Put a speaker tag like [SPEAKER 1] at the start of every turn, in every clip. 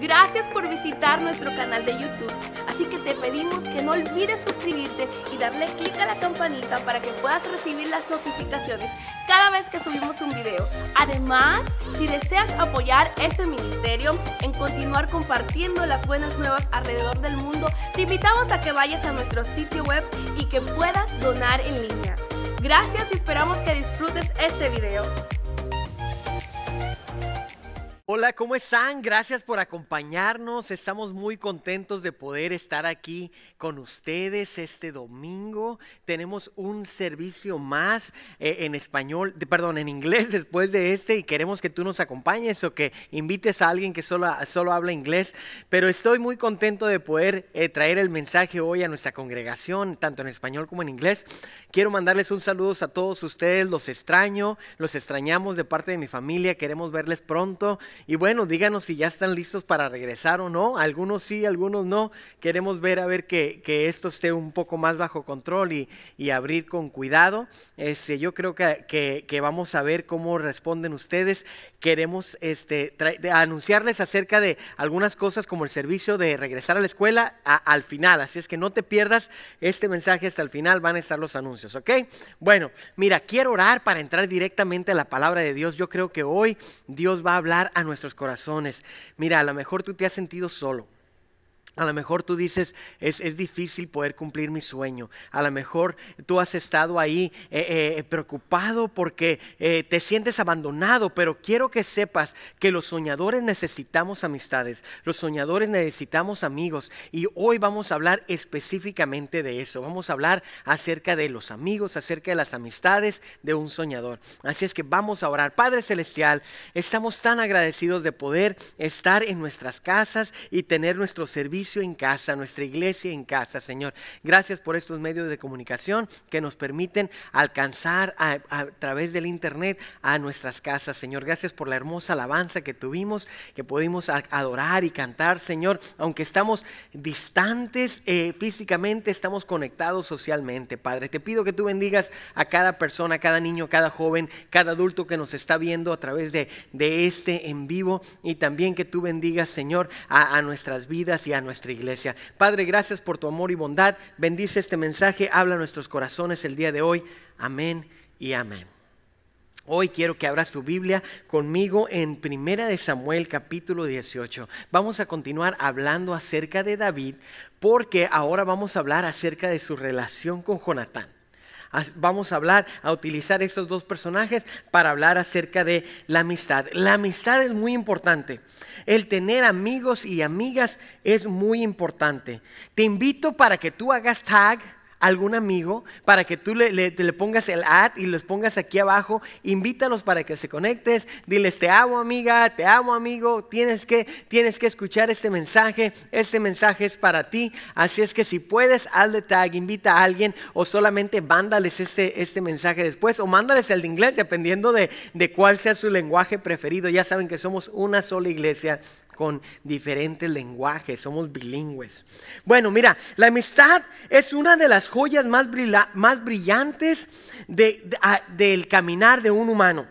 [SPEAKER 1] Gracias por visitar nuestro canal de YouTube. Así que te pedimos que no olvides suscribirte y darle clic a la campanita para que puedas recibir las notificaciones cada vez que subimos un video. Además, si deseas apoyar este ministerio en continuar compartiendo las buenas nuevas alrededor del mundo, te invitamos a que vayas a nuestro sitio web y que puedas donar en línea. Gracias y esperamos que disfrutes este video.
[SPEAKER 2] Hola, ¿cómo están? Gracias por acompañarnos. Estamos muy contentos de poder estar aquí con ustedes este domingo. Tenemos un servicio más eh, en español, perdón, en inglés después de este y queremos que tú nos acompañes o que invites a alguien que solo, solo habla inglés. Pero estoy muy contento de poder eh, traer el mensaje hoy a nuestra congregación, tanto en español como en inglés. Quiero mandarles un saludo a todos ustedes. Los extraño, los extrañamos de parte de mi familia. Queremos verles pronto. Y bueno, díganos si ya están listos para regresar o no. Algunos sí, algunos no. Queremos ver a ver que, esto esté un poco más bajo control y, y abrir con cuidado. Este, yo creo que, que, vamos a ver cómo responden ustedes. Queremos este, anunciarles acerca de algunas cosas como el servicio de regresar a la escuela al final. Así es que no te pierdas este mensaje hasta el final. Van a estar los anuncios, ¿ok? Bueno, mira, quiero orar para entrar directamente a la palabra de Dios. Yo creo que hoy Dios va a hablar a nuestros corazones. Mira, a lo mejor tú te has sentido solo. A lo mejor tú dices, es, es, difícil poder cumplir mi sueño. A lo mejor tú has estado ahí eh, eh, preocupado porque eh, te sientes abandonado, pero quiero que sepas que los soñadores necesitamos amistades, los soñadores necesitamos amigos. Y hoy vamos a hablar específicamente de eso. Vamos a hablar acerca de los amigos, acerca de las amistades de un soñador. Así es que vamos a orar. Padre Celestial, estamos tan agradecidos de poder estar en nuestras casas y tener nuestro servicio en casa, nuestra iglesia en casa, Señor. Gracias por estos medios de comunicación que nos permiten alcanzar a, través del Internet a nuestras casas, Señor. Gracias por la hermosa alabanza que tuvimos, que pudimos adorar y cantar, Señor. Aunque estamos distantes eh, físicamente, estamos conectados socialmente, Padre. Te pido que tú bendigas a cada persona, a cada niño, cada joven, cada adulto que nos está viendo a través de, de este en vivo y también que tú bendigas, Señor, a, nuestras vidas y a nuestras nuestra iglesia. Padre, gracias por tu amor y bondad. Bendice este mensaje, habla nuestros corazones el día de hoy. Amén y amén. Hoy quiero que abra su Biblia conmigo en Primera de Samuel capítulo 18. Vamos a continuar hablando acerca de David porque ahora vamos a hablar acerca de su relación con Jonatán vamos a hablar, a utilizar estos dos personajes para hablar acerca de la amistad. La amistad es muy importante. El tener amigos y amigas es muy importante. Te invito para que tú hagas tag algún amigo para que tú le, le, pongas el ad y los pongas aquí abajo. Invítalos para que se conectes. Diles, te amo amiga, te amo amigo. Tienes que, tienes que escuchar este mensaje. Este mensaje es para ti. Así es que si puedes, hazle tag, invita a alguien o solamente mándales este, este mensaje después o mándales el de inglés dependiendo de, de cuál sea su lenguaje preferido. Ya saben que somos una sola iglesia con diferentes lenguajes, somos bilingües. Bueno, mira, la amistad es una de las joyas más, brillantes del caminar de un humano.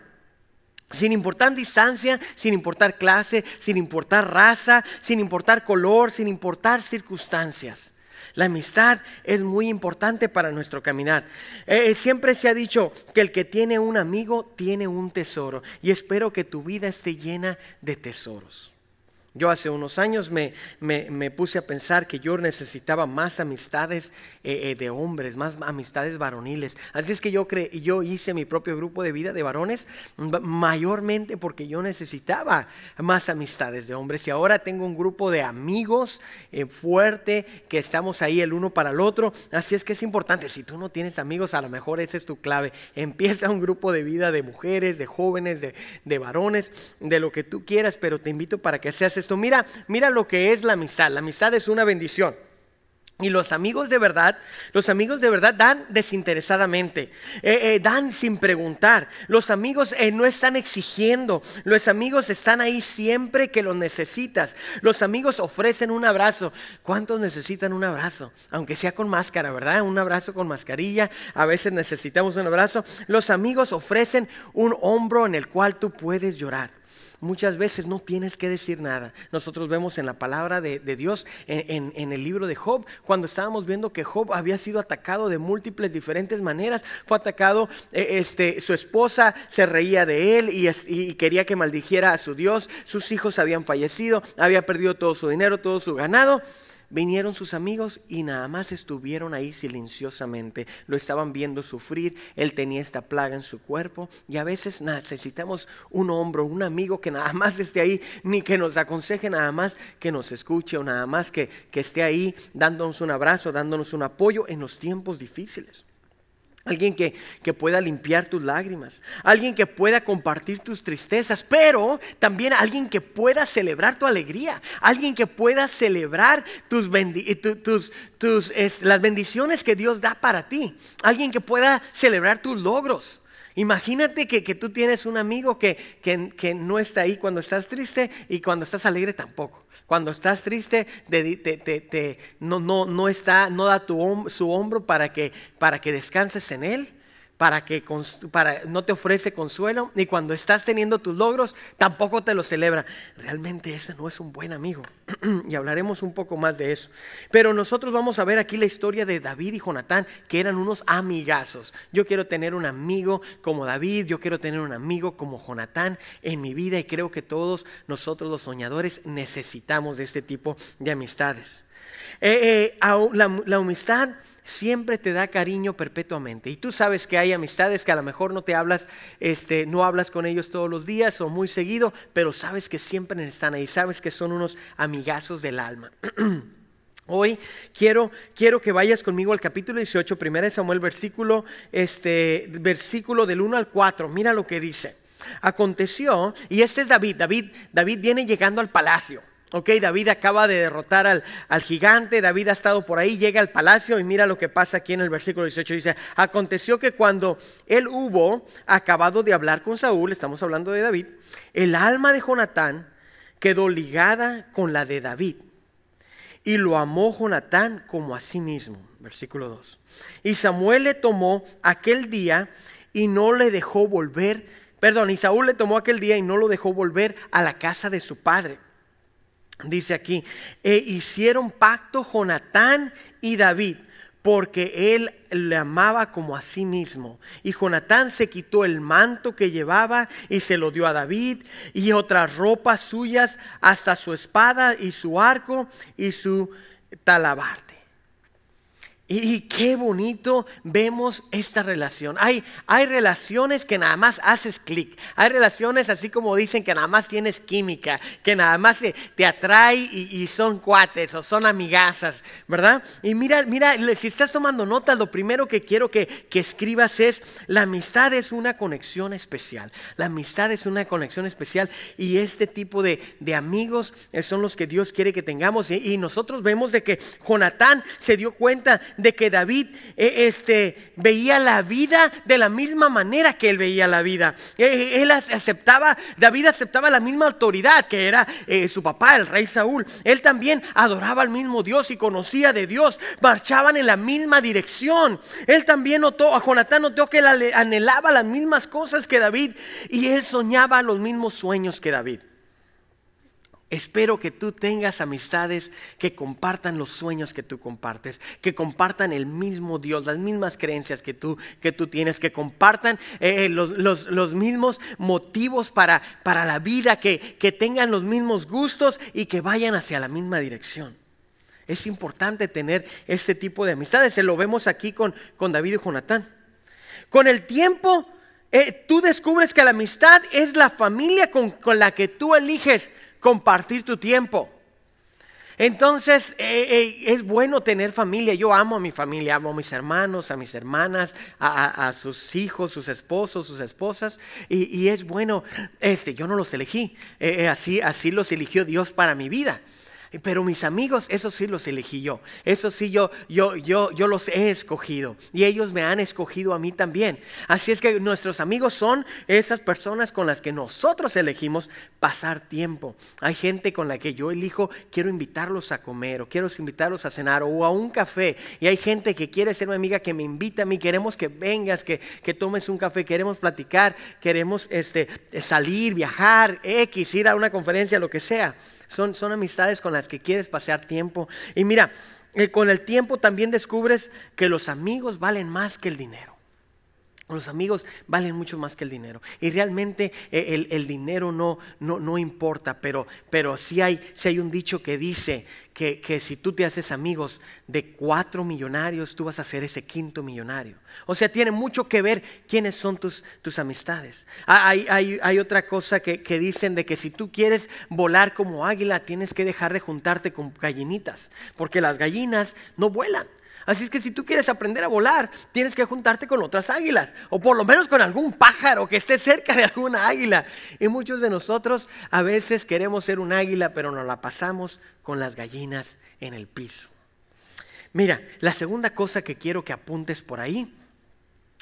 [SPEAKER 2] Sin importar distancia, sin importar clase, sin importar raza, sin importar color, sin importar circunstancias. La amistad es muy importante para nuestro caminar. Eh, siempre se ha dicho que el que tiene un amigo tiene un tesoro y espero que tu vida esté llena de tesoros. Yo hace unos años me, me, puse a pensar que yo necesitaba más amistades eh, eh, de hombres, más amistades varoniles. Así es que yo, cre yo hice mi propio grupo de vida de varones mayormente porque yo necesitaba más amistades de hombres. Y ahora tengo un grupo de amigos eh, fuerte que estamos ahí el uno para el otro. Así es que es importante. Si tú no tienes amigos, a lo mejor esa es tu clave. Empieza un grupo de vida de mujeres, de jóvenes, de, de varones, de lo que tú quieras, pero te invito para que seas esto. Mira, mira lo que es la amistad. La amistad es una bendición. Y los amigos de verdad, los amigos de verdad dan desinteresadamente, eh, eh, dan sin preguntar. Los amigos eh, no están exigiendo, los amigos están ahí siempre que los necesitas. Los amigos ofrecen un abrazo. ¿Cuántos necesitan un abrazo? Aunque sea con máscara, ¿verdad? Un abrazo con mascarilla, a veces necesitamos un abrazo. Los amigos ofrecen un hombro en el cual tú puedes llorar. Muchas veces no tienes que decir nada. Nosotros vemos en la palabra de, Dios, en, en, el libro de Job, cuando estábamos viendo que Job había sido atacado de múltiples diferentes maneras. Fue atacado, eh, este, su esposa se reía de él y, y quería que maldijera a su Dios. Sus hijos habían fallecido, había perdido todo su dinero, todo su ganado. Vinieron sus amigos y nada más estuvieron ahí silenciosamente. Lo estaban viendo sufrir. Él tenía esta plaga en su cuerpo. Y a veces necesitamos un hombro, un amigo que nada más esté ahí, ni que nos aconseje, nada más que nos escuche o nada más que, que esté ahí dándonos un abrazo, dándonos un apoyo en los tiempos difíciles. Alguien que, pueda limpiar tus lágrimas, alguien que pueda compartir tus tristezas, pero también alguien que pueda celebrar tu alegría, alguien que pueda celebrar tus, tus, las bendiciones que Dios da para ti, alguien que pueda celebrar tus logros. Imagínate que, tú tienes un amigo que, que no está ahí cuando estás triste y cuando estás alegre tampoco. Cuando estás triste, no, no, no, está, no da tu, su hombro para que, para que descanses en él para que no te ofrece consuelo y cuando estás teniendo tus logros tampoco te lo celebra. Realmente ese no es un buen amigo y hablaremos un poco más de eso. Pero nosotros vamos a ver aquí la historia de David y Jonatán, que eran unos amigazos. Yo quiero tener un amigo como David, yo quiero tener un amigo como Jonatán en mi vida y creo que todos nosotros los soñadores necesitamos de este tipo de amistades. Eh, eh, la, la amistad siempre te da cariño perpetuamente. Y tú sabes que hay amistades que a lo mejor no te hablas, este, no hablas con ellos todos los días o muy seguido, pero sabes que siempre están ahí, sabes que son unos amigazos del alma. Hoy quiero, quiero que vayas conmigo al capítulo 18, 1 Samuel, versículo, este, versículo del 1 al 4. Mira lo que dice. Aconteció, y este es David, David, David viene llegando al palacio. Ok, David acaba de derrotar al, gigante, David ha estado por ahí, llega al palacio y mira lo que pasa aquí en el versículo 18. Dice, aconteció que cuando él hubo acabado de hablar con Saúl, estamos hablando de David, el alma de Jonatán quedó ligada con la de David. Y lo amó Jonatán como a sí mismo. Versículo 2. Y Samuel le tomó aquel día y no le dejó volver, perdón, y Saúl le tomó aquel día y no lo dejó volver a la casa de su padre Dice aquí, e hicieron pacto Jonatán y David, porque él le amaba como a sí mismo. Y Jonatán se quitó el manto que llevaba y se lo dio a David, y otras ropas suyas, hasta su espada y su arco y su talabarte. Y, qué bonito vemos esta relación. Hay, hay relaciones que nada más haces clic. Hay relaciones así como dicen que nada más tienes química, que nada más te, atrae y, son cuates o son amigazas, ¿verdad? Y mira, mira, si estás tomando notas, lo primero que quiero que, que escribas es, la amistad es una conexión especial. La amistad es una conexión especial y este tipo de, de amigos son los que Dios quiere que tengamos. Y, y nosotros vemos de que Jonatán se dio cuenta de que David eh, este, veía la vida de la misma manera que él veía la vida. Eh, eh, él aceptaba, David aceptaba la misma autoridad que era su papá, el rey Saúl. Él también adoraba al mismo Dios y conocía de Dios. Marchaban en la misma dirección. Él también notó, a Jonatán notó que él anhelaba las mismas cosas que David y él soñaba los mismos sueños que David. Espero que tú tengas amistades que compartan los sueños que tú compartes, que compartan el mismo Dios, las mismas creencias que tú, que tú tienes, que compartan eh, los, mismos motivos para, para la vida, que, que, tengan los mismos gustos y que vayan hacia la misma dirección. Es importante tener este tipo de amistades. Se lo vemos aquí con, con David y Jonatán. Con el tiempo, eh, tú descubres que la amistad es la familia con, con la que tú eliges compartir tu tiempo. Entonces eh, eh, es bueno tener familia. Yo amo a mi familia, amo a mis hermanos, a mis hermanas, a, sus hijos, sus esposos, sus esposas. Y, es bueno, este, yo no los elegí, eh, así, así los eligió Dios para mi vida. Pero mis amigos, eso sí los elegí yo. Eso sí yo, yo, yo, yo los he escogido. Y ellos me han escogido a mí también. Así es que nuestros amigos son esas personas con las que nosotros elegimos pasar tiempo. Hay gente con la que yo elijo, quiero invitarlos a comer, o quiero invitarlos a cenar, o a un café. Y hay gente que quiere ser mi amiga, que me invita a mí, queremos que vengas, que, que tomes un café, queremos platicar, queremos este, salir, viajar, X, ir a una conferencia, lo que sea. Son, son amistades con las que quieres pasear tiempo. Y mira, eh, con el tiempo también descubres que los amigos valen más que el dinero. Los amigos valen mucho más que el dinero. Y realmente eh, el, dinero no, no, no, importa, pero, pero sí, hay, hay un dicho que dice que, que, si tú te haces amigos de cuatro millonarios, tú vas a ser ese quinto millonario. O sea, tiene mucho que ver quiénes son tus, tus amistades. Ah, hay, hay, hay otra cosa que, que dicen de que si tú quieres volar como águila, tienes que dejar de juntarte con gallinitas, porque las gallinas no vuelan. Así es que si tú quieres aprender a volar, tienes que juntarte con otras águilas, o por lo menos con algún pájaro que esté cerca de alguna águila. Y muchos de nosotros a veces queremos ser un águila, pero nos la pasamos con las gallinas en el piso. Mira, la segunda cosa que quiero que apuntes por ahí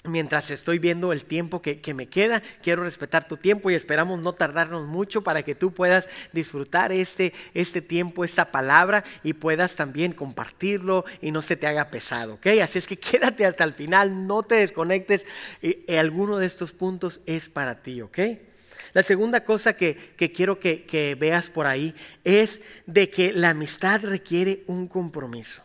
[SPEAKER 2] mientras estoy viendo el tiempo que, me queda, quiero respetar tu tiempo y esperamos no tardarnos mucho para que tú puedas disfrutar este, este tiempo, esta palabra y puedas también compartirlo y no se te haga pesado, ¿ok? Así es que quédate hasta el final, no te desconectes, y, alguno de estos puntos es para ti, ¿ok? La segunda cosa que, quiero que, que veas por ahí es de que la amistad requiere un compromiso.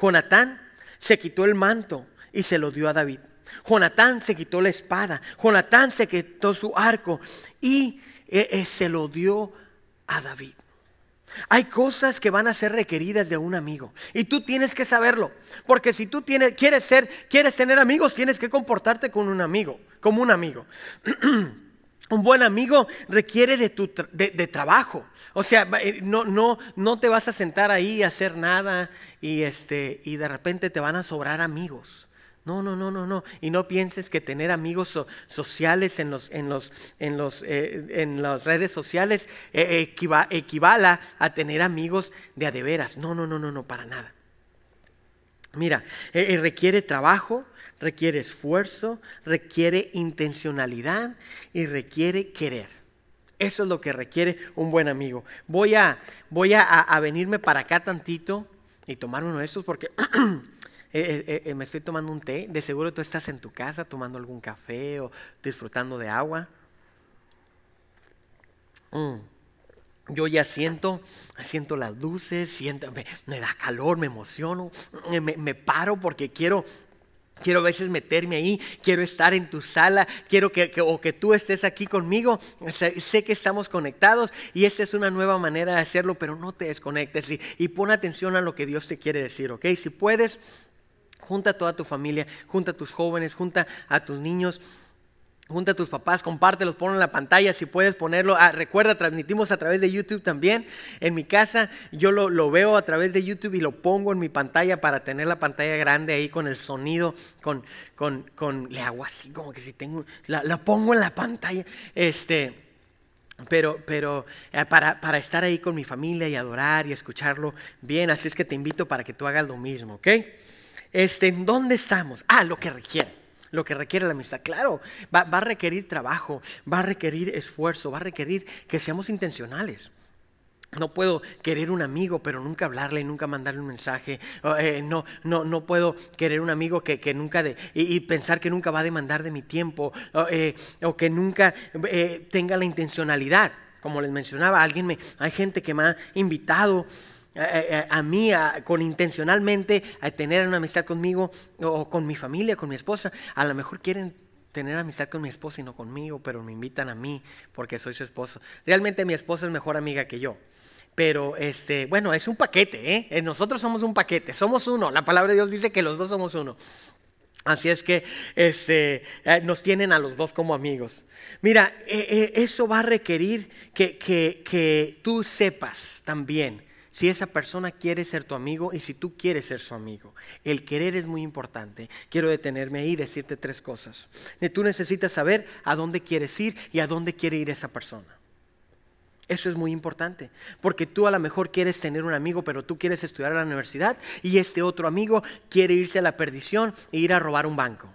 [SPEAKER 2] Jonatán se quitó el manto y se lo dio a David. Jonatán se quitó la espada, Jonatán se quitó su arco y eh, eh, se lo dio a David. Hay cosas que van a ser requeridas de un amigo y tú tienes que saberlo, porque si tú quieres ser, quieres tener amigos, tienes que comportarte con un amigo, como un amigo. Un buen amigo requiere de, tu de, trabajo. O sea, eh, no, no, no te vas a sentar ahí a hacer nada y, este, y de repente te van a sobrar amigos. No, no, no, no, no. Y no pienses que tener amigos sociales en, los, en, los, en, los, eh, en las redes sociales eh, equivala a tener amigos de a de veras. No, no, no, no, no, para nada. Mira, eh, requiere trabajo, requiere esfuerzo, requiere intencionalidad y requiere querer. Eso es lo que requiere un buen amigo. Voy a, voy a venirme para acá tantito y tomar uno de estos porque Eh, eh, eh, me estoy tomando un té, de seguro tú estás en tu casa tomando algún café o disfrutando de agua. Mm. Yo ya siento, siento las luces, siento, me, da calor, me emociono, me, paro porque quiero Quiero a veces meterme ahí, quiero estar en tu sala, quiero que, o que tú estés aquí conmigo. Sé, que estamos conectados y esta es una nueva manera de hacerlo, pero no te desconectes y, y pon atención a lo que Dios te quiere decir, ¿ok? Si puedes, Junta a toda tu familia, junta a tus jóvenes, junta a tus niños. Junta a tus papás, compártelos, ponlo en la pantalla si puedes ponerlo. Ah, recuerda, transmitimos a través de YouTube también. En mi casa yo lo, veo a través de YouTube y lo pongo en mi pantalla para tener la pantalla grande ahí con el sonido, con, con, con le hago así como que si tengo, la pongo en la pantalla. Este, pero, pero eh, para, para, estar ahí con mi familia y adorar y escucharlo bien, así es que te invito para que tú hagas lo mismo, ¿ok? Este, ¿En dónde estamos? Ah, lo que requiere. Lo que requiere la amistad. Claro, va, a requerir trabajo, va a requerir esfuerzo, va a requerir que seamos intencionales. No puedo querer un amigo, pero nunca hablarle, nunca mandarle un mensaje. Eh, no, no, no puedo querer un amigo que, nunca de, y, pensar que nunca va a demandar de mi tiempo o eh, que nunca eh, tenga la intencionalidad. Como les mencionaba, alguien me, hay gente que me ha invitado a, mí con intencionalmente a tener una amistad conmigo o con mi familia, con mi esposa. A lo mejor quieren tener amistad con mi esposa y no conmigo, pero me invitan a mí porque soy su esposo. Realmente mi esposa es mejor amiga que yo. Pero este, bueno, es un paquete, ¿eh? ¿eh? Nosotros somos un paquete, somos uno. La palabra de Dios dice que los dos somos uno. Así es que este, eh, nos tienen a los dos como amigos. Mira, eh, eso va a requerir que, que, que tú sepas también si esa persona quiere ser tu amigo y si tú quieres ser su amigo. El querer es muy importante. Quiero detenerme ahí y decirte tres cosas. Tú necesitas saber a dónde quieres ir y a dónde quiere ir esa persona. Eso es muy importante, porque tú a lo mejor quieres tener un amigo, pero tú quieres estudiar a la universidad y este otro amigo quiere irse a la perdición e ir a robar un banco.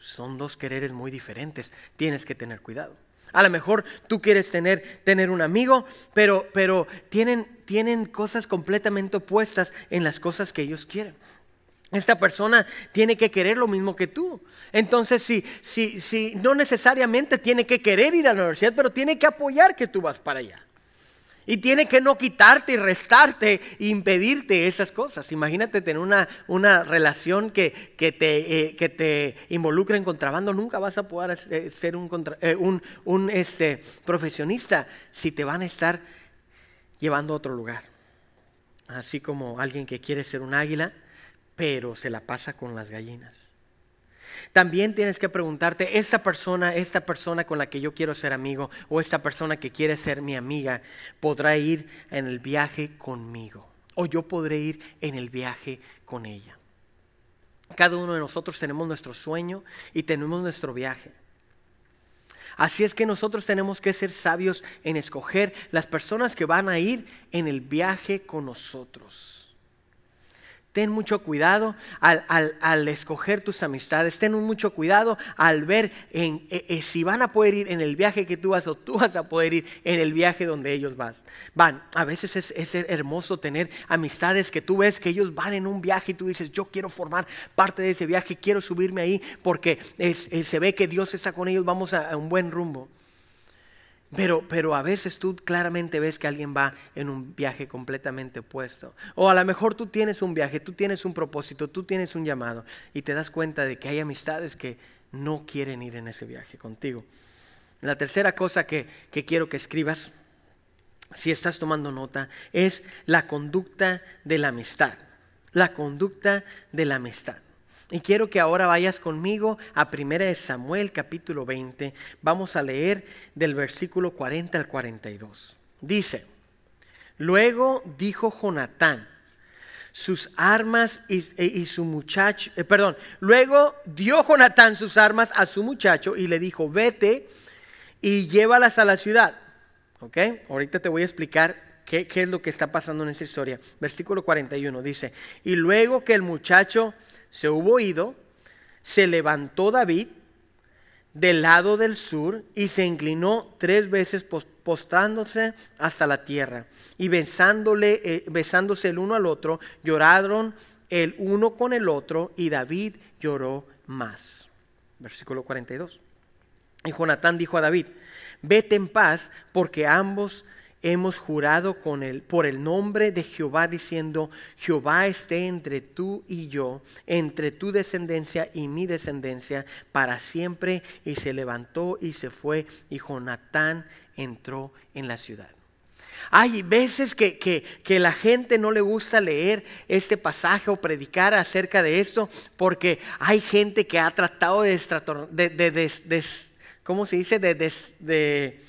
[SPEAKER 2] Son dos quereres muy diferentes, tienes que tener cuidado. A lo mejor tú quieres tener, tener un amigo, pero, pero tienen, tienen cosas completamente opuestas en las cosas que ellos quieren. Esta persona tiene que querer lo mismo que tú. Entonces, si, si, si no necesariamente tiene que querer ir a la universidad, pero tiene que apoyar que tú vas para allá. Y tiene que no quitarte y restarte e impedirte esas cosas. Imagínate tener una, una relación que, que, te, eh, que te involucre en contrabando. Nunca vas a poder eh, ser un, eh, un, un este, profesionista si te van a estar llevando a otro lugar. Así como alguien que quiere ser un águila, pero se la pasa con las gallinas. También tienes que preguntarte, esta persona, esta persona con la que yo quiero ser amigo o esta persona que quiere ser mi amiga, ¿podrá ir en el viaje conmigo? ¿O yo podré ir en el viaje con ella? Cada uno de nosotros tenemos nuestro sueño y tenemos nuestro viaje. Así es que nosotros tenemos que ser sabios en escoger las personas que van a ir en el viaje con nosotros. Ten mucho cuidado al, escoger tus amistades, ten mucho cuidado al ver en, eh, eh, si van a poder ir en el viaje que tú vas o tú vas a poder ir en el viaje donde ellos van. van. A veces es, hermoso tener amistades que tú ves que ellos van en un viaje y tú dices, yo quiero formar parte de ese viaje, quiero subirme ahí porque se ve que Dios está con ellos, vamos a un buen rumbo. Pero, pero a veces tú claramente ves que alguien va en un viaje completamente opuesto. O a lo mejor tú tienes un viaje, tú tienes un propósito, tú tienes un llamado y te das cuenta de que hay amistades que no quieren ir en ese viaje contigo. La tercera cosa que, que quiero que escribas, si estás tomando nota, es la conducta de la amistad. La conducta de la amistad. Y quiero que ahora vayas conmigo a 1 Samuel capítulo 20. Vamos a leer del versículo 40 al 42. Dice, luego dijo Jonatán, sus armas y, e, su muchacho, eh, perdón, luego dio Jonatán sus armas a su muchacho y le dijo, vete y llévalas a la ciudad. ¿Ok? Ahorita te voy a explicar qué, qué es lo que está pasando en esta historia. Versículo 41 dice, y luego que el muchacho se hubo ido, se levantó David del lado del sur y se inclinó tres veces postrándose hasta la tierra y besándole, eh, besándose el uno al otro, lloraron el uno con el otro y David lloró más. Versículo 42. Y Jonatán dijo a David, vete en paz porque ambos hemos jurado con por el nombre de Jehová diciendo, Jehová esté entre tú y yo, entre tu descendencia y mi descendencia para siempre. Y se levantó y se fue y Jonatán entró en la ciudad. Hay veces que, que, la gente no le gusta leer este pasaje o predicar acerca de esto porque hay gente que ha tratado de, de, de, ¿cómo se dice? de, de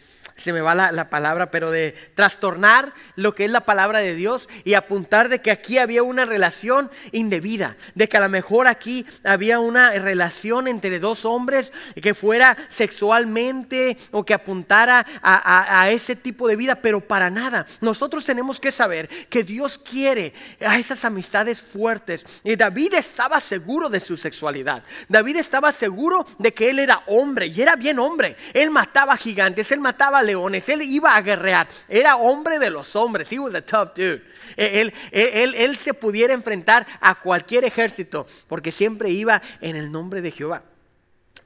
[SPEAKER 2] se me va la, palabra, pero de trastornar lo que es la palabra de Dios y apuntar de que aquí había una relación indebida, de que a lo mejor aquí había una relación entre dos hombres que fuera sexualmente o que apuntara a, ese tipo de vida, pero para nada. Nosotros tenemos que saber que Dios quiere a esas amistades fuertes. Y David estaba seguro de su sexualidad. David estaba seguro de que él era hombre y era bien hombre. Él mataba gigantes, él mataba él iba a guerrear, era hombre de los hombres, he was a tough dude. E, él, él, él, se pudiera enfrentar a cualquier ejército porque siempre iba en el nombre de Jehová.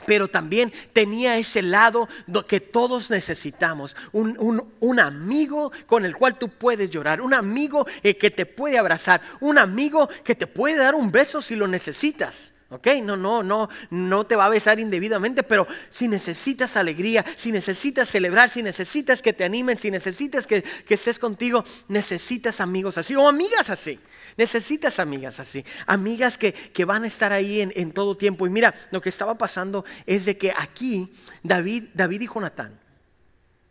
[SPEAKER 2] Pero también tenía ese lado que todos necesitamos, un, un, un, amigo con el cual tú puedes llorar, un amigo eh, que te puede abrazar, un amigo que te puede dar un beso si lo necesitas. ¿Ok? No, no, no, no te va a besar indebidamente, pero si necesitas alegría, si necesitas celebrar, si necesitas que te animen, si necesitas que, estés contigo, necesitas amigos así o amigas así. Necesitas amigas así, amigas que, van a estar ahí en, todo tiempo. Y mira, lo que estaba pasando es de que aquí David, David y Jonatán,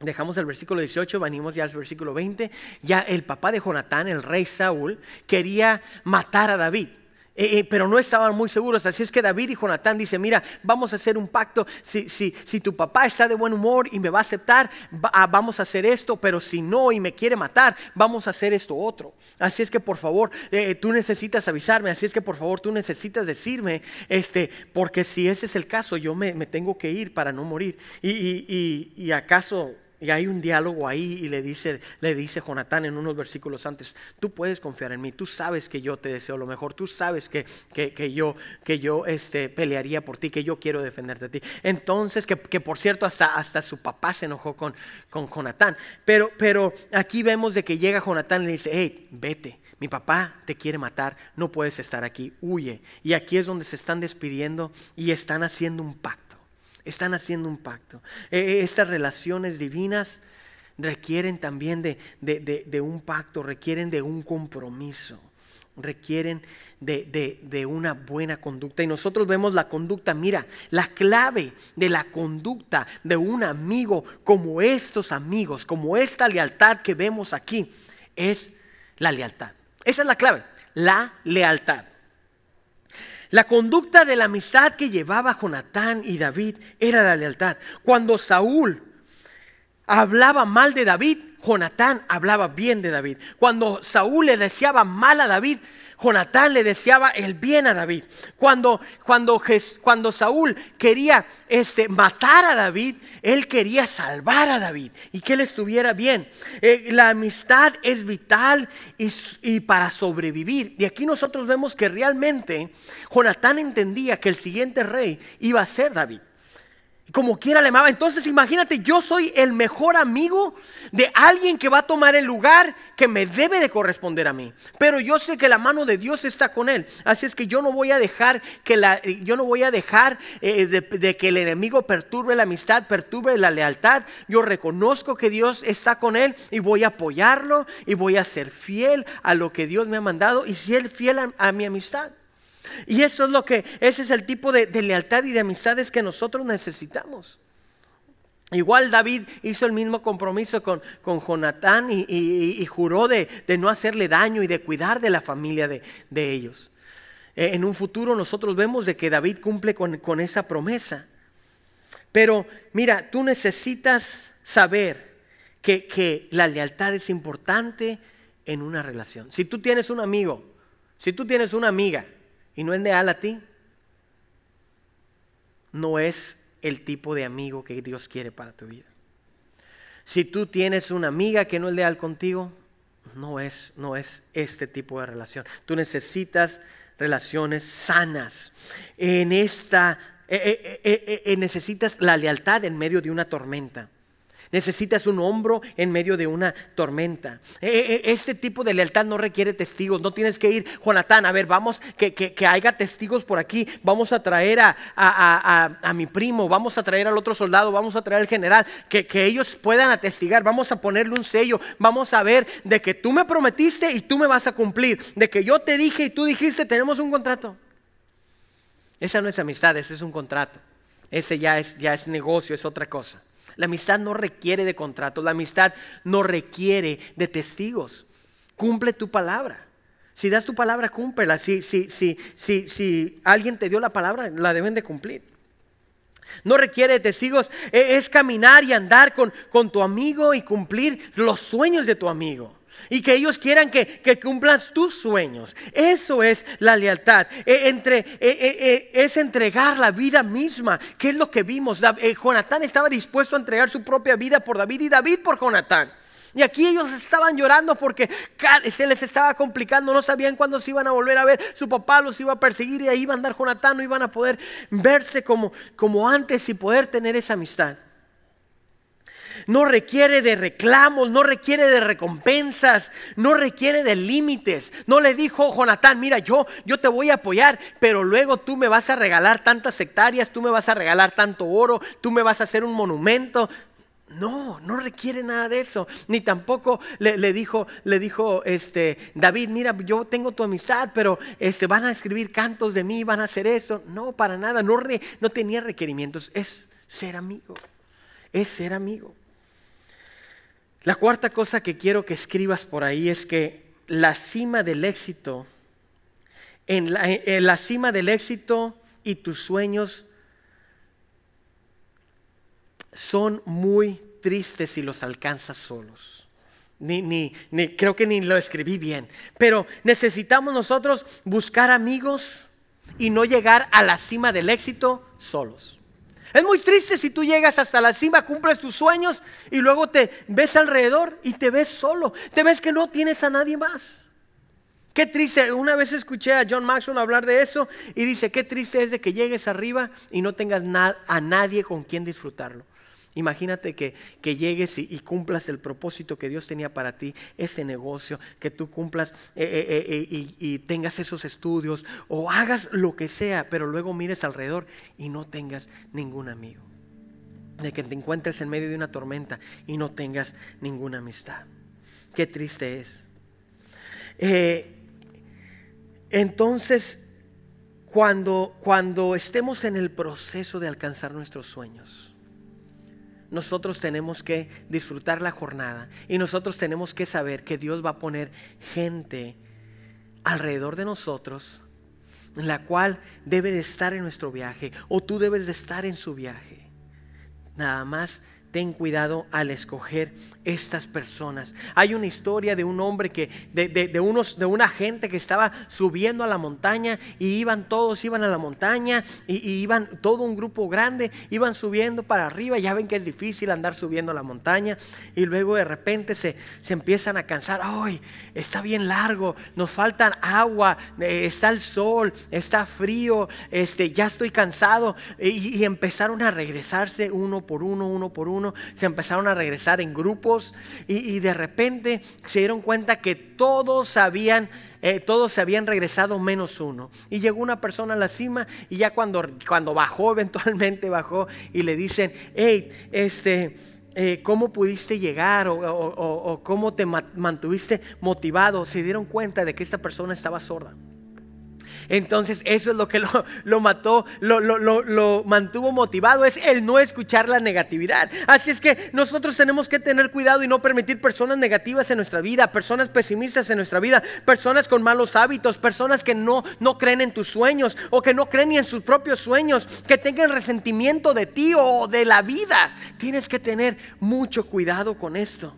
[SPEAKER 2] Dejamos el versículo 18, venimos ya al versículo 20. Ya el papá de Jonatán, el rey Saúl, quería matar a David. Eh, eh, pero no estaban muy seguros. Así es que David y Jonatán dicen, mira, vamos a hacer un pacto. Si, si, si tu papá está de buen humor y me va a aceptar, ah, vamos a hacer esto. Pero si no y me quiere matar, vamos a hacer esto otro. Así es que por favor, eh, tú necesitas avisarme. Así es que por favor, tú necesitas decirme, este, porque si ese es el caso, yo me, tengo que ir para no morir. y, y, y acaso y hay un diálogo ahí y le dice, le dice Jonatán en unos versículos antes, tú puedes confiar en mí, tú sabes que yo te deseo lo mejor, tú sabes que, que, yo, que yo este, pelearía por ti, que yo quiero defenderte a ti. Entonces, que, por cierto, hasta, hasta su papá se enojó con, con Jonatán. Pero, pero aquí vemos de que llega Jonatán y le dice, hey, vete. Mi papá te quiere matar, no puedes estar aquí, huye. Y aquí es donde se están despidiendo y están haciendo un pacto. Están haciendo un pacto. E, e, estas relaciones divinas requieren también de, un pacto, requieren de un compromiso, requieren de, una buena conducta. Y nosotros vemos la conducta, mira, la clave de la conducta de un amigo como estos amigos, como esta lealtad que vemos aquí, es la lealtad. Esa es la clave, la lealtad. La conducta de la amistad que llevaba Jonatán y David era la lealtad. Cuando Saúl hablaba mal de David, Jonatán hablaba bien de David. Cuando Saúl le deseaba mal a David, Jonatán le deseaba el bien a David. Cuando, cuando, cuando Saúl quería este, matar a David, él quería salvar a David y que él estuviera bien. Eh, la amistad es vital y, y para sobrevivir. Y aquí nosotros vemos que realmente Jonatán entendía que el siguiente rey iba a ser David como quiera le amaba. Entonces imagínate, yo soy el mejor amigo de alguien que va a tomar el lugar que me debe de corresponder a mí. Pero yo sé que la mano de Dios está con él. Así es que yo no voy a dejar que la, yo no voy a dejar eh, de, que el enemigo perturbe la amistad, perturbe la lealtad. Yo reconozco que Dios está con él y voy a apoyarlo y voy a ser fiel a lo que Dios me ha mandado y ser fiel a mi amistad. Y eso es lo que, ese es el tipo de, lealtad y de amistades que nosotros necesitamos. Igual David hizo el mismo compromiso con, con Jonatán y, juró de, no hacerle daño y de cuidar de la familia de, ellos. Eh, en un futuro nosotros vemos de que David cumple con, esa promesa. Pero mira, tú necesitas saber que, que la lealtad es importante en una relación. Si tú tienes un amigo, si tú tienes una amiga y no es leal a ti, no es el tipo de amigo que Dios quiere para tu vida. Si tú tienes una amiga que no es leal contigo, no es, no es este tipo de relación. Tú necesitas relaciones sanas. En esta, eh, eh, eh, necesitas la lealtad en medio de una tormenta. Necesitas un hombro en medio de una tormenta. E, e, e, este tipo de lealtad no requiere testigos. No tienes que ir, Jonatán, a ver, vamos, que, que, haya testigos por aquí. Vamos a traer a, a, mi primo, vamos a traer al otro soldado, vamos a traer al general, que, que ellos puedan atestigar. Vamos a ponerle un sello. Vamos a ver de que tú me prometiste y tú me vas a cumplir. De que yo te dije y tú dijiste, tenemos un contrato. Esa no es amistad, ese es un contrato. Ese ya es, ya es negocio, es otra cosa. La amistad no requiere de contratos, la amistad no requiere de testigos. Cumple tu palabra. Si das tu palabra, cúmprela. Si, si, si, si, alguien te dio la palabra, la deben de cumplir. No requiere de testigos, e, es caminar y andar con, con tu amigo y cumplir los sueños de tu amigo y que ellos quieran que, cumplas tus sueños. Eso es la lealtad. E, entre, e, e, es entregar la vida misma, que es lo que vimos. Eh, Jonatán estaba dispuesto a entregar su propia vida por David y David por Jonatán. Y aquí ellos estaban llorando porque se les estaba complicando, no sabían cuándo se iban a volver a ver, su papá los iba a perseguir y ahí iba a andar Jonatán, no iban a poder verse como, como antes y poder tener esa amistad no requiere de reclamos, no requiere de recompensas, no requiere de límites. No le dijo Jonatán, mira, yo, yo te voy a apoyar, pero luego tú me vas a regalar tantas hectáreas, tú me vas a regalar tanto oro, tú me vas a hacer un monumento. No, no requiere nada de eso. Ni tampoco le, dijo, le dijo este, David, mira, yo tengo tu amistad, pero este, van a escribir cantos de mí, van a hacer eso. No, para nada, no, no tenía requerimientos. Es ser amigo, es ser amigo. La cuarta cosa que quiero que escribas por ahí es que la cima del éxito en la, en la cima del éxito y tus sueños son muy tristes si los alcanzas solos. Ni, ni, ni, creo que ni lo escribí bien. Pero necesitamos nosotros buscar amigos y no llegar a la cima del éxito solos. Es muy triste si tú llegas hasta la cima, cumples tus sueños y luego te ves alrededor y te ves solo. Te ves que no tienes a nadie más. Qué triste, una vez escuché a John Maxwell hablar de eso y dice, qué triste es de que llegues arriba y no tengas a nadie con quien disfrutarlo. Imagínate que, llegues y, cumplas el propósito que Dios tenía para ti, ese negocio, que tú cumplas eh, eh, eh, y, y, tengas esos estudios o hagas lo que sea, pero luego mires alrededor y no tengas ningún amigo. De que te encuentres en medio de una tormenta y no tengas ninguna amistad. Qué triste es. entonces, cuando, cuando estemos en el proceso de alcanzar nuestros sueños, nosotros tenemos que disfrutar la jornada y nosotros tenemos que saber que Dios va a poner gente alrededor de nosotros la cual debe de estar en nuestro viaje o tú debes de estar en su viaje. Nada más ten cuidado al escoger estas personas. Hay una historia de un hombre que, de, unos, de una gente que estaba subiendo a la montaña y iban todos, iban a la montaña y, iban todo un grupo grande, iban subiendo para arriba. Ya ven que es difícil andar subiendo a la montaña y luego de repente se, se empiezan a cansar. ¡Ay! Está bien largo, nos faltan agua, eh, está el sol, está frío, este, ya estoy cansado. Y empezaron a regresarse uno por uno, uno por uno se empezaron a regresar en grupos y, de repente se dieron cuenta que todos habían... Eh, todos se habían regresado menos uno. Y llegó una persona a la cima y ya cuando, cuando bajó, eventualmente bajó y le dicen, hey, este, eh, ¿cómo pudiste llegar o, o, cómo te mantuviste motivado? Se dieron cuenta de que esta persona estaba sorda. Entonces eso es lo que lo, mató, lo, mantuvo motivado, es el no escuchar la negatividad. Así es que nosotros tenemos que tener cuidado y no permitir personas negativas en nuestra vida, personas pesimistas en nuestra vida, personas con malos hábitos, personas que no, no creen en tus sueños o que no creen ni en sus propios sueños, que tengan resentimiento de ti o de la vida. Tienes que tener mucho cuidado con esto.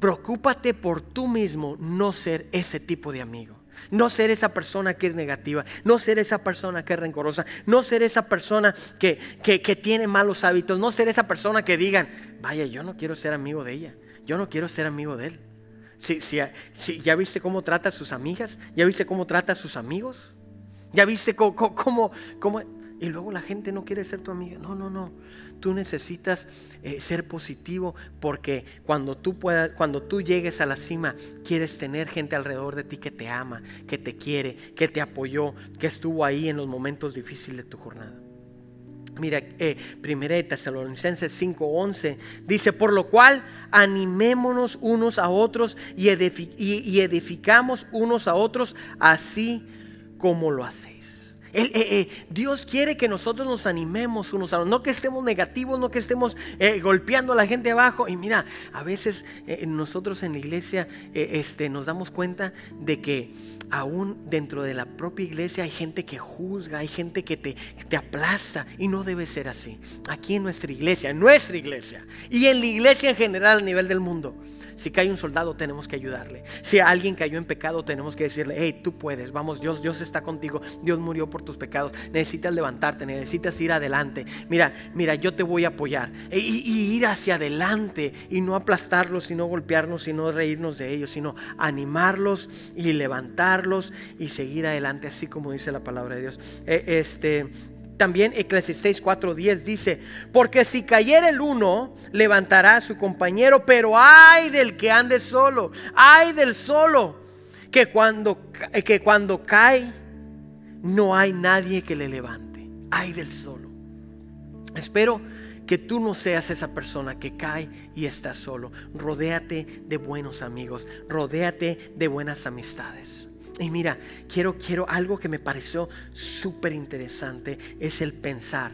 [SPEAKER 2] Preocúpate por tú mismo no ser ese tipo de amigo. No ser esa persona que es negativa, no ser esa persona que es rencorosa, no ser esa persona que, tiene malos hábitos, no ser esa persona que digan, vaya, yo no quiero ser amigo de ella, yo no quiero ser amigo de él. Si, si, ¿Ya viste cómo trata a sus amigas? ¿Ya viste cómo trata a sus amigos? ¿Ya viste cómo, cómo, cómo, Y luego la gente no quiere ser tu amiga. No, no, no. Tú necesitas eh, ser positivo porque cuando tú puedas, cuando tú llegues a la cima, quieres tener gente alrededor de ti que te ama, que te quiere, que te apoyó, que estuvo ahí en los momentos difíciles de tu jornada. Mira, eh, primera de Tesalonicenses 5:11 dice, por lo cual animémonos unos a otros y, y edificamos unos a otros así como lo hacéis. Eh, eh, Dios quiere que nosotros nos animemos unos a otros, no que estemos negativos, no que estemos eh, golpeando a la gente abajo. Y mira, a veces nosotros en la iglesia este, nos damos cuenta de que aún dentro de la propia iglesia hay gente que juzga, hay gente que te, te aplasta y no debe ser así. Aquí en nuestra iglesia, en nuestra iglesia y en la iglesia en general a nivel del mundo. Si cae un soldado, tenemos que ayudarle. Si alguien cayó en pecado, tenemos que decirle, hey, tú puedes, vamos, Dios, Dios está contigo, Dios murió por tus pecados, necesitas levantarte, necesitas ir adelante. Mira, mira, yo te voy a apoyar. E, y, ir hacia adelante y no aplastarlos, y no golpearnos, y no reírnos de ellos, sino animarlos y levantarlos y seguir adelante, así como dice la palabra de Dios. E, este también Eclesiastés 4:10 dice, porque si cayera el uno, levantará a su compañero, pero ay del que ande solo, ay del solo, que cuando, que cuando cae, no hay nadie que le levante, ay del solo. Espero que tú no seas esa persona que cae y está solo. Rodéate de buenos amigos, rodéate de buenas amistades. Y mira, quiero, quiero algo que me pareció súper interesante, es el pensar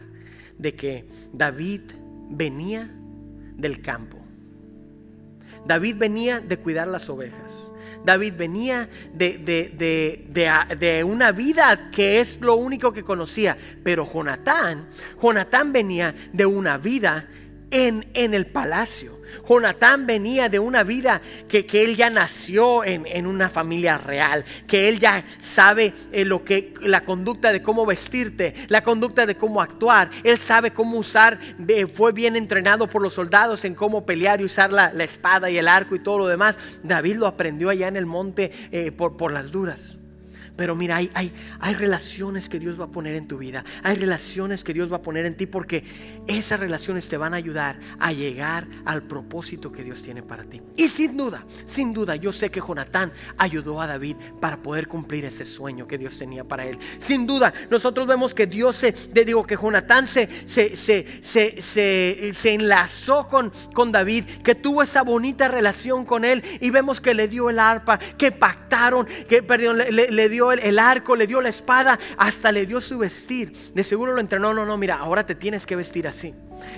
[SPEAKER 2] de que David venía del campo. David venía de cuidar las ovejas. David venía de, de, una vida que es lo único que conocía. Pero Jonatán, Jonatán venía de una vida en, en el palacio. Jonatán venía de una vida que, él ya nació en, una familia real, que él ya sabe eh, lo que, la conducta de cómo vestirte, la conducta de cómo actuar. Él sabe cómo usar, fue bien entrenado por los soldados en cómo pelear y usar la, espada y el arco y todo lo demás. David lo aprendió allá en el monte eh, por, por las duras. Pero mira, hay, hay, hay, relaciones que Dios va a poner en tu vida. Hay relaciones que Dios va a poner en ti porque esas relaciones te van a ayudar a llegar al propósito que Dios tiene para ti. Y sin duda, sin duda, yo sé que Jonatán ayudó a David para poder cumplir ese sueño que Dios tenía para él. Sin duda, nosotros vemos que Dios se, digo que Jonatán se, se, se, se, enlazó con, con David, que tuvo esa bonita relación con él y vemos que le dio el arpa, que pactaron, que perdón, le, le dio el, arco, le dio la espada, hasta le dio su vestir. De seguro lo entrenó, no, no, mira, ahora te tienes que vestir así.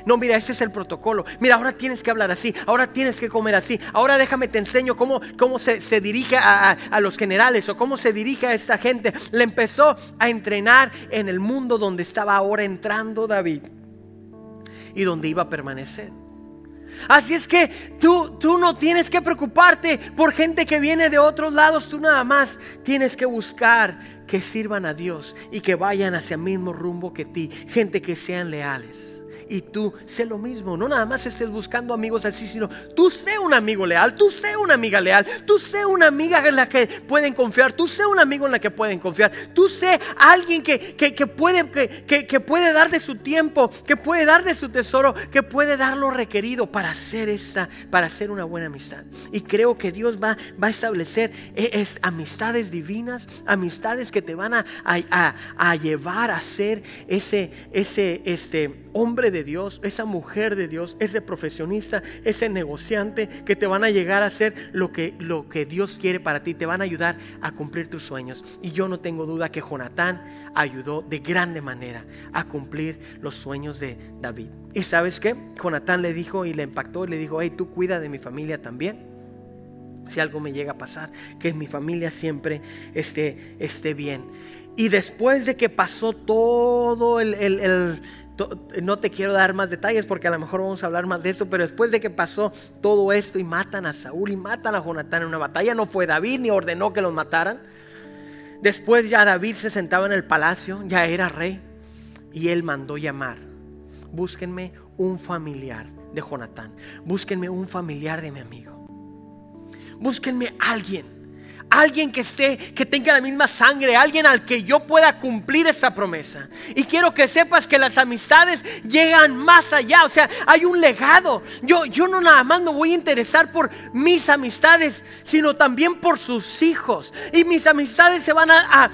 [SPEAKER 2] No, mira, este es el protocolo. Mira, ahora tienes que hablar así, ahora tienes que comer así. Ahora déjame te enseño cómo, cómo se, dirige a, a, los generales o cómo se dirige a esta gente. Le empezó a entrenar en el mundo donde estaba ahora entrando David y donde iba a permanecer. Así es que tú, tú no tienes que preocuparte por gente que viene de otros lados, tú nada más tienes que buscar que sirvan a Dios y que vayan hacia el mismo rumbo que ti, gente que sean leales y tú sé lo mismo. No nada más estés buscando amigos así, sino tú sé un amigo leal, tú sé una amiga leal, tú sé una amiga en la que pueden confiar, tú sé un amigo en la que pueden confiar, tú sé alguien que, puede, que, que, puede dar de su tiempo, que puede dar de su tesoro, que puede dar lo requerido para hacer esta, para hacer una buena amistad. Y creo que Dios va, va a establecer e, es, amistades divinas, amistades que te van a, a, a llevar a ser ese, ese, este, hombre de Dios, esa mujer de Dios, ese profesionista, ese negociante que te van a llegar a hacer lo que, lo que Dios quiere para ti, te van a ayudar a cumplir tus sueños. Y yo no tengo duda que Jonatán ayudó de grande manera a cumplir los sueños de David. ¿Y sabes qué? Jonatán le dijo y le impactó y le dijo, hey, tú cuida de mi familia también si algo me llega a pasar, que mi familia siempre esté, esté bien. Y después de que pasó todo el, no te quiero dar más detalles porque a lo mejor vamos a hablar más de eso, pero después de que pasó todo esto y matan a Saúl y matan a Jonatán en una batalla, no fue David ni ordenó que los mataran. Después ya David se sentaba en el palacio, ya era rey, y él mandó llamar, búsquenme un familiar de Jonatán, búsquenme un familiar de mi amigo, búsquenme alguien alguien que esté, que tenga la misma sangre, alguien al que yo pueda cumplir esta promesa. Y quiero que sepas que las amistades llegan más allá, o sea, hay un legado. Yo, yo no nada más me voy a interesar por mis amistades, sino también por sus hijos. Y mis amistades se van a,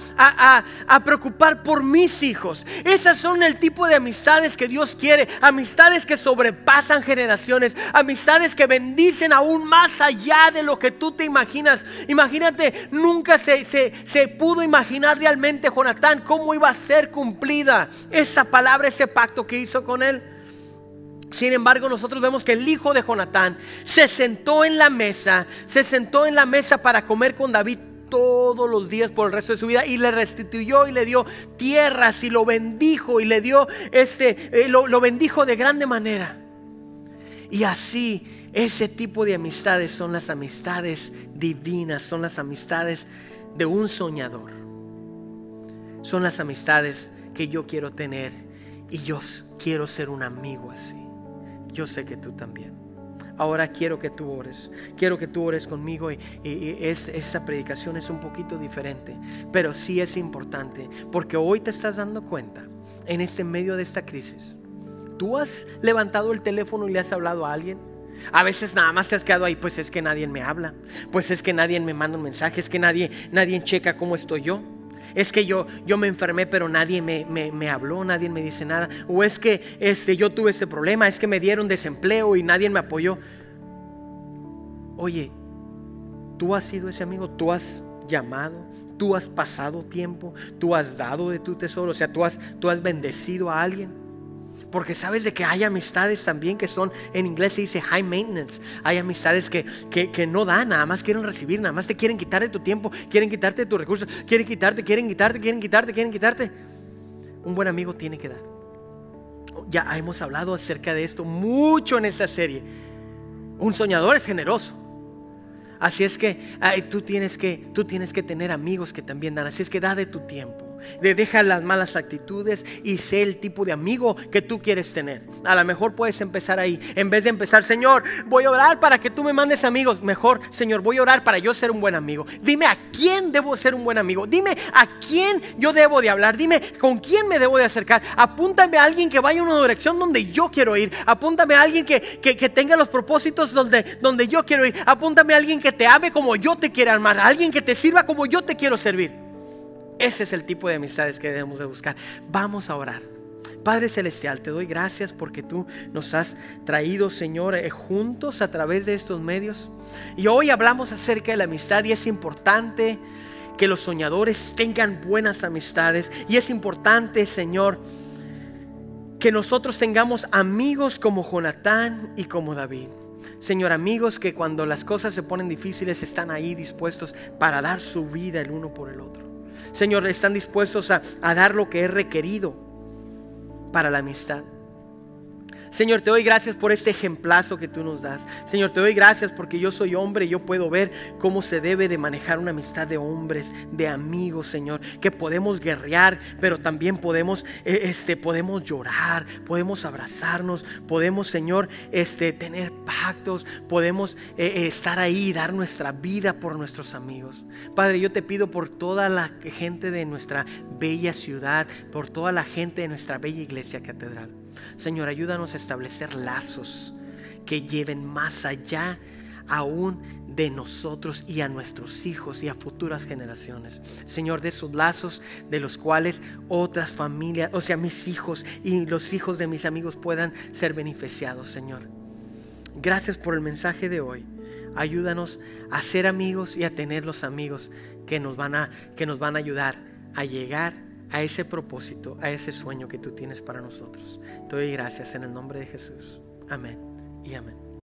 [SPEAKER 2] a preocupar por mis hijos. Esas son el tipo de amistades que Dios quiere, amistades que sobrepasan generaciones, amistades que bendicen aún más allá de lo que tú te imaginas. Imagínate nunca se, se, pudo imaginar realmente Jonatán cómo iba a ser cumplida esta palabra, este pacto que hizo con él. Sin embargo, nosotros vemos que el hijo de Jonatán se sentó en la mesa, se sentó en la mesa para comer con David todos los días por el resto de su vida y le restituyó y le dio tierras y lo bendijo y le dio este, eh, lo, lo bendijo de grande manera. Y así ese tipo de amistades son las amistades divinas, son las amistades de un soñador. Son las amistades que yo quiero tener y yo quiero ser un amigo así. Yo sé que tú también. Ahora quiero que tú ores. Quiero que tú ores conmigo y, esa predicación es un poquito diferente, pero sí es importante porque hoy te estás dando cuenta en este medio de esta crisis. ¿Tú has levantado el teléfono y le has hablado a alguien? A veces nada más te has quedado ahí, pues es que nadie me habla, pues es que nadie me manda un mensaje, es que nadie, nadie checa cómo estoy yo. Es que yo, yo me enfermé, pero nadie me, me, habló, nadie me dice nada. O es que este, yo tuve este problema, es que me dieron desempleo y nadie me apoyó. Oye, tú has sido ese amigo, tú has llamado, tú has pasado tiempo, tú has dado de tu tesoro, o sea, tú has, tú has bendecido a alguien. Porque sabes de que hay amistades también que son, en inglés se dice high maintenance. Hay amistades que, que, no dan, nada más quieren recibir, nada más te quieren quitar de tu tiempo, quieren quitarte de tus recursos, quieren quitarte, quieren quitarte, quieren quitarte, quieren quitarte. Un buen amigo tiene que dar. Ya hemos hablado acerca de esto mucho en esta serie. Un soñador es generoso. Así es que tú, tienes que tú tienes que tener amigos que también dan. Así es que da de tu tiempo deja las malas actitudes y sé el tipo de amigo que tú quieres tener. A lo mejor puedes empezar ahí. En vez de empezar, Señor, voy a orar para que tú me mandes amigos. Mejor, Señor, voy a orar para yo ser un buen amigo. Dime a quién debo ser un buen amigo. Dime a quién yo debo de hablar. Dime con quién me debo de acercar. Apúntame a alguien que vaya en una dirección donde yo quiero ir. Apúntame a alguien que, tenga los propósitos donde, donde yo quiero ir. Apúntame a alguien que te ame como yo te quiero amar. alguien que te sirva como yo te quiero servir. Ese es el tipo de amistades que debemos de buscar. Vamos a orar. Padre Celestial, te doy gracias porque tú nos has traído, Señor, eh, juntos a través de estos medios. Y hoy hablamos acerca de la amistad y es importante que los soñadores tengan buenas amistades. Y es importante, Señor, que nosotros tengamos amigos como Jonatán y como David. Señor, amigos que cuando las cosas se ponen difíciles están ahí dispuestos para dar su vida el uno por el otro. Señor, están dispuestos a, dar lo que es requerido para la amistad. Señor, te doy gracias por este ejemplazo que tú nos das. Señor, te doy gracias porque yo soy hombre y yo puedo ver cómo se debe de manejar una amistad de hombres, de amigos, Señor, que podemos guerrear, pero también podemos eh, este podemos llorar, podemos abrazarnos, podemos, Señor, este tener pactos, podemos eh, eh, estar ahí y dar nuestra vida por nuestros amigos. Padre, yo te pido por toda la gente de nuestra bella ciudad, por toda la gente de nuestra bella iglesia catedral. Señor, ayúdanos a establecer lazos que lleven más allá aún de nosotros y a nuestros hijos y a futuras generaciones. Señor, de esos lazos de los cuales otras familias, o sea, mis hijos y los hijos de mis amigos puedan ser beneficiados, Señor. Gracias por el mensaje de hoy. Ayúdanos a ser amigos y a tener los amigos que nos van a, que nos van a ayudar a llegar a ese propósito, a ese sueño que tú tienes para nosotros. Te doy gracias en el nombre de Jesús. Amén y amén.